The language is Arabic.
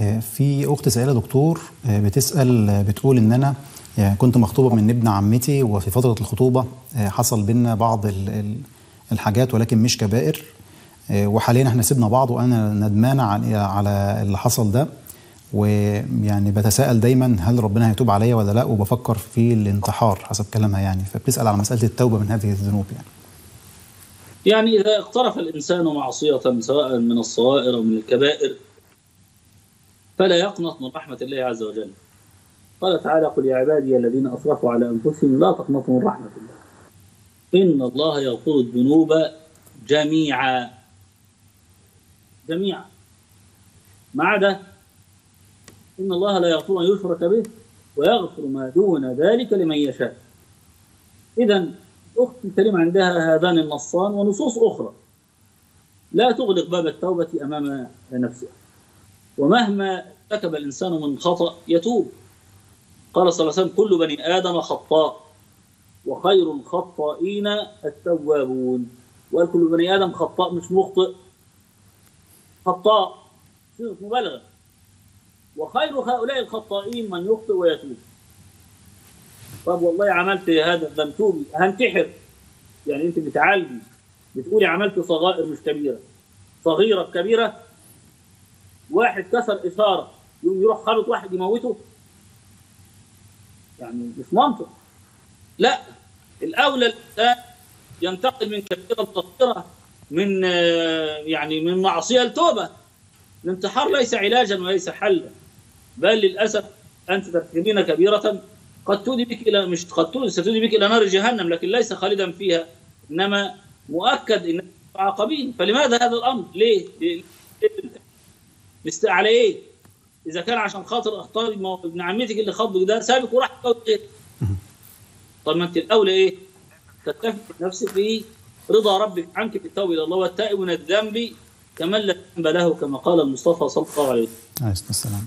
آه، في أخت سائلة دكتور آه، بتسأل آه، بتقول إن أنا كنت مخطوبة من ابن عمتي وفي فترة الخطوبة حصل بينا بعض ال- ال- الحاجات ولكن مش كبائر وحاليا إحنا سيبنا بعض وأنا ندمانه على اللي حصل ده ويعني بتساءل دايما هل ربنا هيتوب عليا ولا لأ وبفكر في الانتحار حسب كلامها يعني فبتسأل على مسألة التوبة من هذه الذنوب يعني. يعني إذا اقترف الإنسان معصية سواء من الصغائر أو من الكبائر فلا يقنط من رحمة الله عز وجل. قال تعالى قل يا عبادي الذين أسرفوا على أنفسهم لا تقنطوا من رحمة الله. إن الله يغفر الذنوب جميعا. جميعا. ما عدا إن الله لا يغفر أن يشرك به ويغفر ما دون ذلك لمن يشاء. إذا أخت الكريمة عندها هذان النصان ونصوص أخرى. لا تغلق باب التوبة أمام نفسها. ومهما ارتكب الإنسان من خطأ يتوب. قال صلى الله عليه وسلم كل بني آدم خطاء وخير الخطائين التوابون. وقال كل بني آدم خطاء مش مخطئ. خطاء صيغة مبالغة. وخير هؤلاء الخطائين من يخطئ ويتوب. طب والله عملت هذا الذنب توبي هنتحر. يعني أنت بتعالجي بتقولي عملت صغائر مش كبيرة. صغيرة كبيرة واحد كسر اشاره يقوم يروح خابط واحد يموته. يعني مش منطق. لا الأولى الانسان ينتقل من كبيرة لصغيرة من آه، يعني من معصية لتوبة. الانتحار ليس علاجا وليس حلا. بل للأسف أنت ترتكبين كبيرة قد تودي بك إلى مش قد تودي ستودي بك إلى نار جهنم لكن ليس خالدا فيها. إنما مؤكد إنك عاقبين فلماذا هذا الأمر؟ ليه؟ على إيه؟ إذا كان عشان خاطر هو ابن عمتك اللي خطبك ده سابك وراح غيرك. طب ما أنت الاولى إيه؟ تتفق نفسك في رضا ربك عنك بالتوبه إلى الله والتائب من الذنب كمن لا ذنب له كما قال المصطفى صلى الله عليه وسلم عليه الصلاة والسلام